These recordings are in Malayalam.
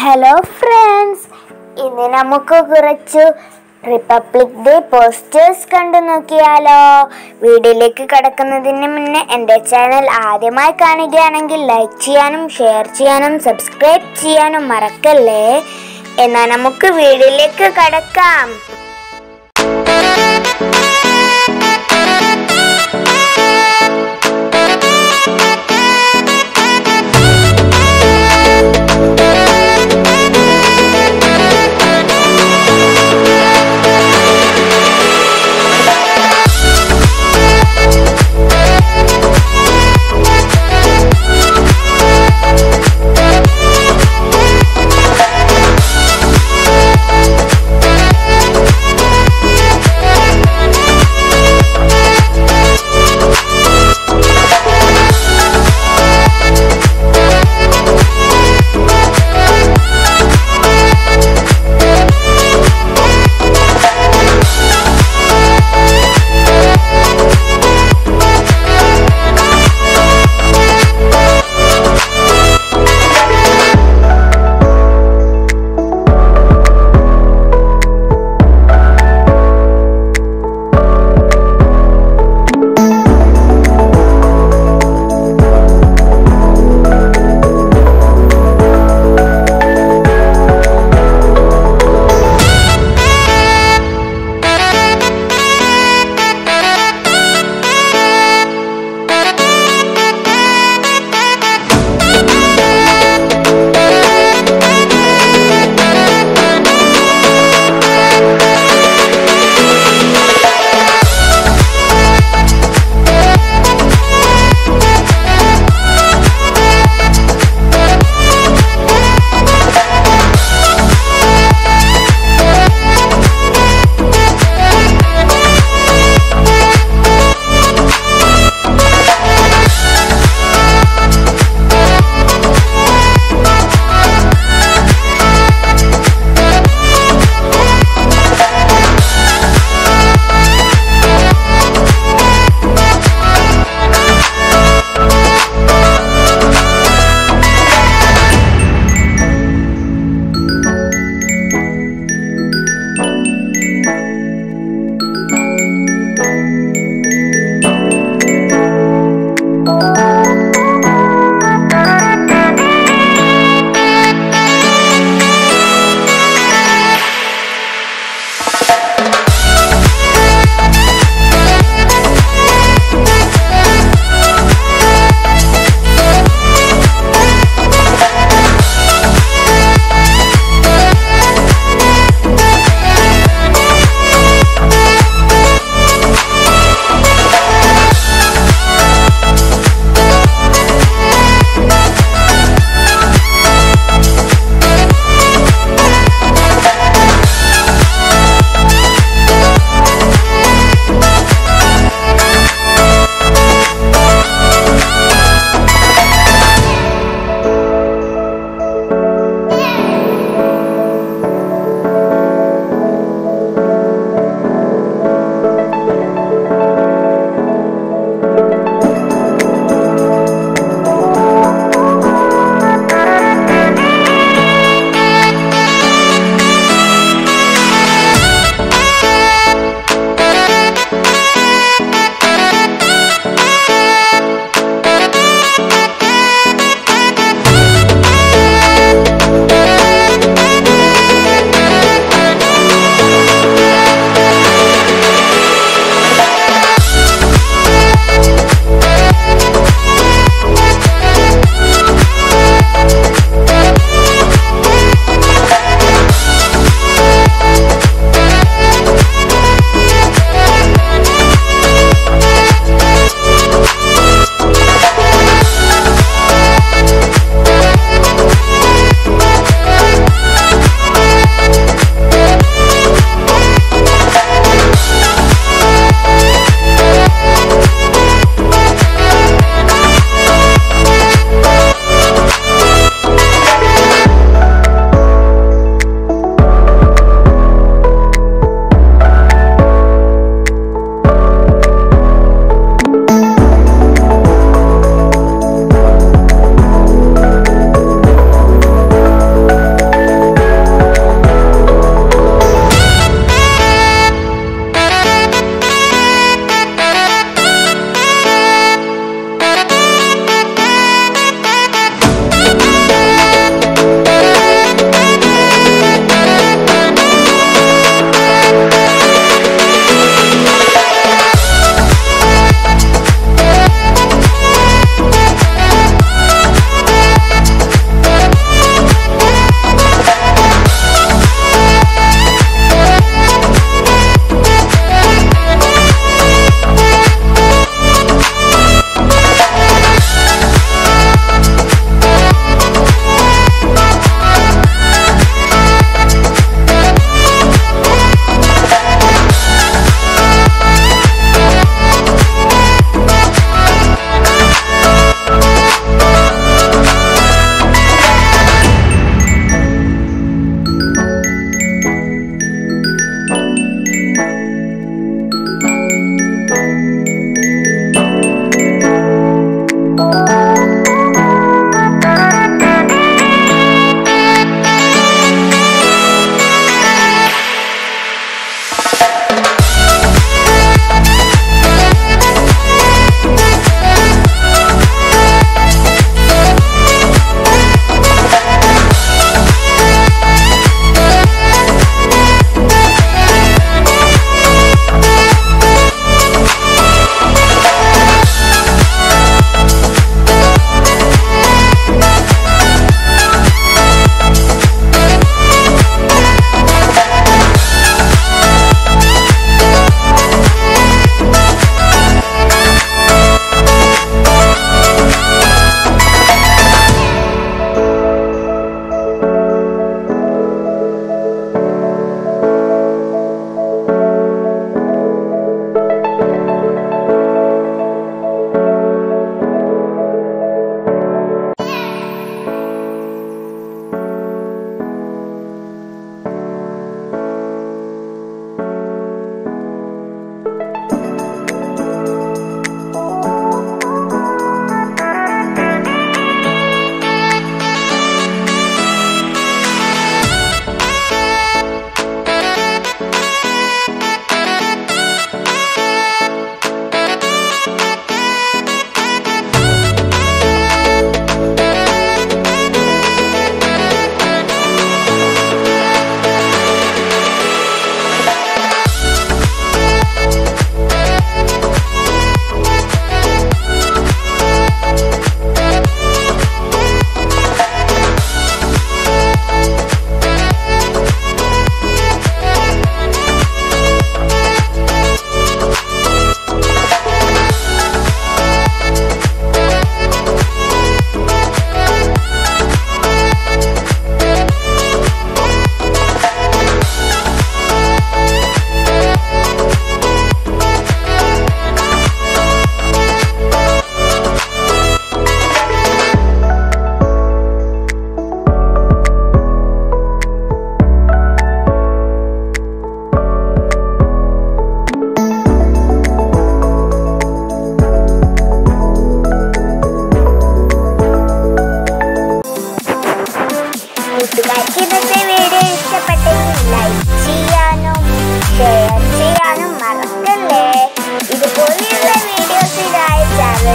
ഹലോ ഫ്രണ്ട്സ് ഇന്ന് നമുക്ക് കുറച്ചു റിപ്പബ്ലിക് ഡേ പോസ്റ്റേഴ്സ് കണ്ടു നോക്കിയാലോ. വീഡിയോയിലേക്ക് കടക്കുന്നതിന് മുന്നേ എന്റെ ചാനൽ ആദ്യമായി കാണുകയാണെങ്കിൽ ലൈക്ക് ചെയ്യാനും ഷെയർ ചെയ്യാനും സബ്സ്ക്രൈബ് ചെയ്യാനും മറക്കല്ലേ? എന്നാൽ നമുക്ക് വീഡിയോയിലേക്ക് കടക്കാം.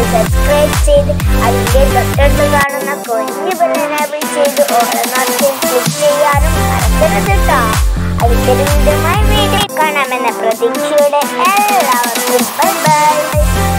സബ്സ്ക്രൈബ് ചെയ്ത് അതിന്റെ തൊട്ടടുത്ത് കാണുന്ന കുഞ്ഞു ബെല്ലനേബിൾ ചെയ്ത് ഓരോന്നും ക്ലിക്ക് ചെയ്യാനും മറക്കരുത് കേട്ടോ വീഡിയോ കാണാമെന്ന പ്രതീക്ഷയോടെ എല്ലാവർക്കും ബൈ ബൈ